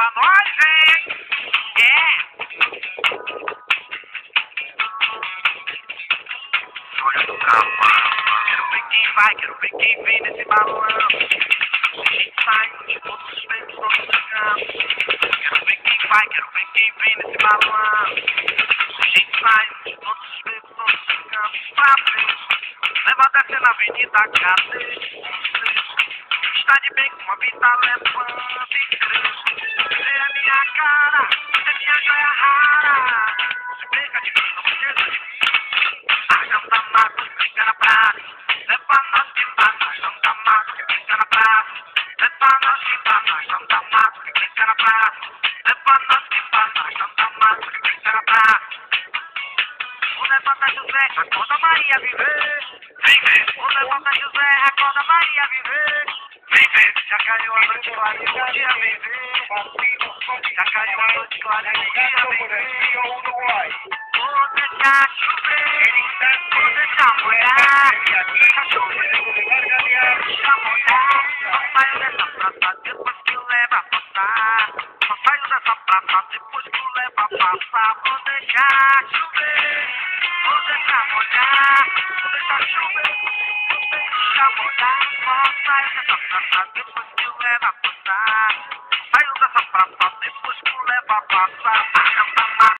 pra nós, hein? É! Olha do cavalo. Quero ver quem vai, quero ver quem vem nesse balão. A gente sai de todos os ventos, todos chegando. Quero ver quem vai, quero ver quem vem nesse balão. A gente sai de todos os ventos, todos chegando. Pra frente. Leva descer na avenida, cadê? Está de bem com a vida levanta e cresce. Vê a minha cara, é minha joia rara. Se pega de mim, não esqueça de mim. Arganta mato, fica na praça. Leva nós que tá, arganta mato, fica na praça. Leva nós que tá, arganta mato, fica na praça. Levanta José, acorda Maria viver. Vem ver. O levanta José, acorda Maria viver. Vem ver. Já caiu a noite clarinha, o dia vem. Já caiu a noite clarinha, o dia vem ver. Vou deixar chover. Vou deixar molhar. Vou deixar chover. Vou deixar molhar. Só saio dessa praça depois que leva a passar. Só saio dessa praça depois que leva a passar. Vou deixar chover volta pra molhar, deixa a chuva, deixa molhar, volta e já tá depois que o leva a passar. Vai usar só pra depois que o leva a passar.